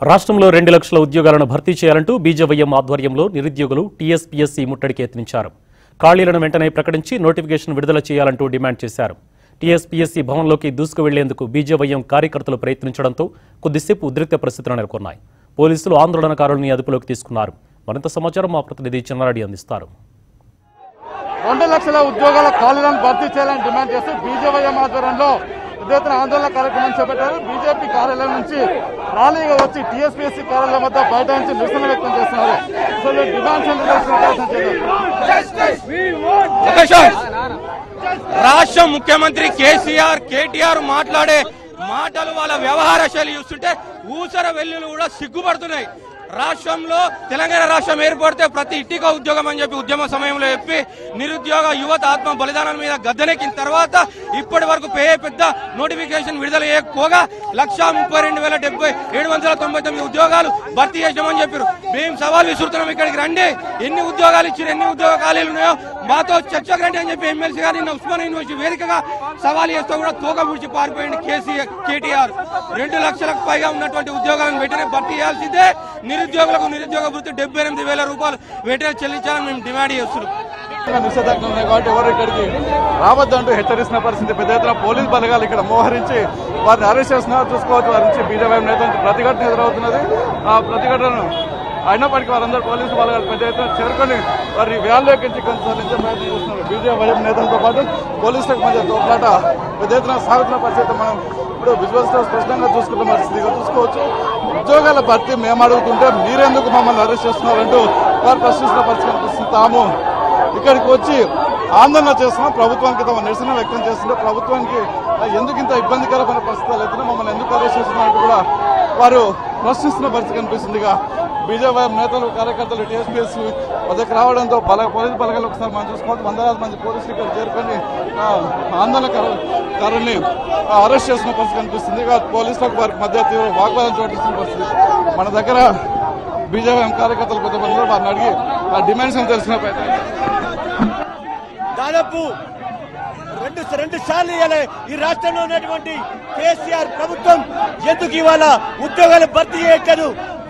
రాష్ట్రంలో రెండు లక్షల ఉద్యోగాలను భర్తీ చేయాలంటూ బీజేవైఎం ఆధ్వర్యంలో నిరుద్యోగులు టీఎస్పీఎస్సీ ముట్టడికి యత్నించారు ఖాళీలను వెంటనే ప్రకటించి నోటిఫికేషన్ విడుదల చేయాలంటూ డిమాండ్ చేశారు. టీఎస్పీఎస్సీ భవన్లోకి దూసుకువెళ్ళేందుకు బీజేవైఎం కార్యకర్తలు ప్రయత్నించడంతో కొద్దిసేపు ఉద్రిక్త పరిస్థితులు నెలకొన్నాయి. పోలీసులు ఆందోళనకారుల్ని అదుపులోకి తీసుకున్నారు. మరింత సమాచారం మా ప్రతినిధి చిన్నారెడ్డి అందిస్తారు. రెండు లక్షల ఉద్యోగాల ఖాళీలను భర్తీ చేయాలని డిమాండ్ చేస్తూ బీజేవైఎం ఆధ్వర్యంలో ఆందోళన కార్యక్రమం చేపట్టారు. బీజేపీ కార్యాలయం నుంచి ర్యాలీగా వచ్చి టీఎస్పీఎస్సీ కార్యాలయం వద్ద బయట నుంచి నిరసన వ్యక్తం చేస్తున్నారు. అసలు చేద్దాం. రాష్ట్ర ముఖ్యమంత్రి కేసీఆర్ కేటీఆర్ మాట్లాడే మాటలు వాళ్ళ వ్యవహార శైలి చూస్తుంటే ఊసర వెల్లులు కూడా సిగ్గుపడుతున్నాయి. రాష్ట్రంలో తెలంగాణ రాష్ట్రం ఏర్పడితే ప్రతి ఇంటికి ఉద్యోగం అని చెప్పి ఉద్యమ సమయంలో చెప్పి నిరుద్యోగ యువత ఆత్మ బలిదానం మీద గద్దెనెక్కిన తర్వాత ఇప్పటి వరకు పే పెద్ద నోటిఫికేషన్ విడుదల చేయకపోగా లక్షా ముప్పై రెండు వేల డెబ్బై ఏడు వందల తొంభై తొమ్మిది ఉద్యోగాలు భర్తీ చేసామని చెప్పారు. మేము సవాల్ విసురుతున్నాం ఇక్కడికి రండి. ఎన్ని ఉద్యోగాలు ఇచ్చారు? ఎన్ని ఉద్యోగ ఖాళీలు ఉన్నాయో మాతో చర్చకు రండి అని చెప్పి ఎమ్మెల్సీ గారు నిన్న ఉస్మాన్ యూనివర్సిటీ వేదికగా సవాల్ చేస్తూ కూడా తోక ముడిచి పారిపోయింది కేసీఆర్ కేటీఆర్. రెండు లక్షలకు పైగా ఉన్నటువంటి ఉద్యోగాలను వెంటనే భర్తీ చేయాల్సిందే. నిరుద్యోగులకు నిరుద్యోగ వృత్తి డెబ్బై ఎనిమిది వేల రూపాయలు వెంటనే చెల్లించాలని మేము డిమాండ్ చేస్తున్నాం. నిషేధాజ్ఞలు ఉన్నాయి కాబట్టి ఎవరు ఇక్కడికి రావద్దంటూ హెచ్చరిస్తున్న పరిస్థితి. పెద్ద ఎత్తున పోలీస్ బలగాలు ఇక్కడ మోహరించి వారిని అరెస్ట్ చేస్తున్నారు. చూసుకోవచ్చు వారి నుంచి బీజేపీ నేత ప్రతిఘటన ఎదురవుతున్నది. ఆ ప్రతిఘటనను అయినప్పటికీ వారందరూ పోలీసు బలగాలు పెద్ద ఎత్తున చేరుకొని వారి వ్యాన్లోకి కొనసాగించే ప్రయత్నం చేస్తున్నారు. బీజేపీ నేతలతో పాటు పోలీసులకు మధ్య తోట్లాట పెద్ద ఎత్తున సాగుతున్న పరిస్థితి మనం ఇప్పుడు విజువల్స్లో స్పష్టంగా చూసుకున్న పరిస్థితిగా చూసుకోవచ్చు. ఉద్యోగాల భర్తీ మేము అడుగుతుంటే మీరెందుకు మమ్మల్ని అరెస్ట్ చేస్తున్నారంటూ వారు ప్రశ్నిస్తున్న పరిస్థితి కనిపిస్తుంది. తాము ఇక్కడికి వచ్చి ఆందోళన చేస్తున్నాం. ప్రభుత్వానికి తమ నిరసన వ్యక్తం చేస్తుంటే ప్రభుత్వానికి ఎందుకు ఇంత ఇబ్బందికరమైన పరిస్థితులు అయితే మమ్మల్ని ఎందుకు అరెస్ట్ చేస్తున్నారంటూ కూడా వారు ప్రశ్నిస్తున్న పరిస్థితి కనిపిస్తుందిగా. బీజేపీ నేతలు కార్యకర్తలు టీఎస్పీఎస్ వద్దకు రావడంతో బల పోలీసు బలగాలు ఒకసారి మనం చూసుకోవచ్చు. వందలాది మంది పోలీసులు ఇక్కడ చేరుకొని ఆ, ఆందోళనకారుల్ని ఆ, అరెస్ట్ చేసిన పరిస్థితి కనిపిస్తుంది. ఇక పోలీసులకు వారికి మధ్య తీవ్ర వాగ్వాదం చోటిస్తున్న పరిస్థితి. మన దగ్గర బీజేపీ కార్యకర్తలు కొంతమంది వారిని అడిగి ఆ డిమాండ్స్ అని తెలిసిన దాదాపు రెండు రెండు సార్లు ఇవ్వాలి ఈ రాష్ట్రంలో ఉన్నటువంటి కేసీఆర్ ప్రభుత్వం ఎందుకు ఇవాళ ఉద్యోగాలు భర్తీ చేయట్లేదు?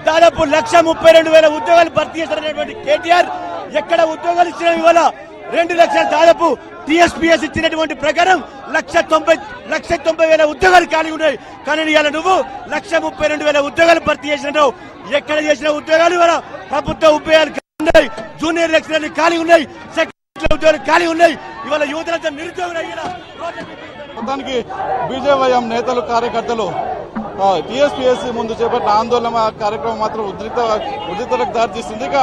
దాదాపు లక్ష ముప్పై రెండు వేల ఉద్యోగాలు భర్తీ చేసినటువంటి కేటీఆర్ ఎక్కడ ఉద్యోగాలు ఇచ్చిన ఇవాళ రెండు లక్షల దాదాపు టీఎస్పీఎస్ ఇచ్చినటువంటి ప్రకారం లక్ష తొంభై లక్ష తొంభై వేల ఉద్యోగాలు ఖాళీ ఉన్నాయి. కానీ ఇవాళ నువ్వు లక్ష ముప్పై రెండు వేల ఉద్యోగాలు భర్తీ చేసినావు ఎక్కడ చేసిన ఉద్యోగాలు ఇవాళ? ప్రభుత్వ ఉద్యోగాలు ఉన్నాయి. జూనియర్ లెక్చరర్లు ఖాళీ ఉన్నాయి. సెక్రటరీ ఉద్యోగాలు ఖాళీ ఉన్నాయి. ఇవాళ యువతలంతా నిరుద్యోగులు అయ్యేలా మొత్తానికి బీజేపీ నేతలు కార్యకర్తలు టీఎస్పీఎస్సీ ముందు చేపట్టిన ఆందోళన కార్యక్రమం మాత్రం ఉద్రిక్త ఉద్రిక్తలకు దారితీస్తుంది. ఇక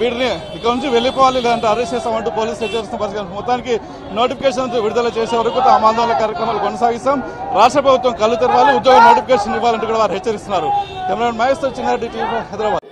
వీడిని ఇక్కడ నుంచి వెళ్ళిపోవాలి లేదంటే అరెస్ట్ చేస్తామంటూ పోలీసు హెచ్చరిస్తున్న పరిస్థితి మొత్తానికి నోటిఫికేషన్ విడుదల చేసే వరకు తమ ఆందోళన కార్యక్రమాలు కొనసాగిస్తాం. రాష్ట్ర ప్రభుత్వం కళ్ళు తెరవాలి ఉద్యోగ నోటిఫికేషన్ ఇవ్వాలంటూ కూడా వారు హెచ్చరిస్తున్నారు. Camera Mahesh Chinnareddy TV Hyderabad.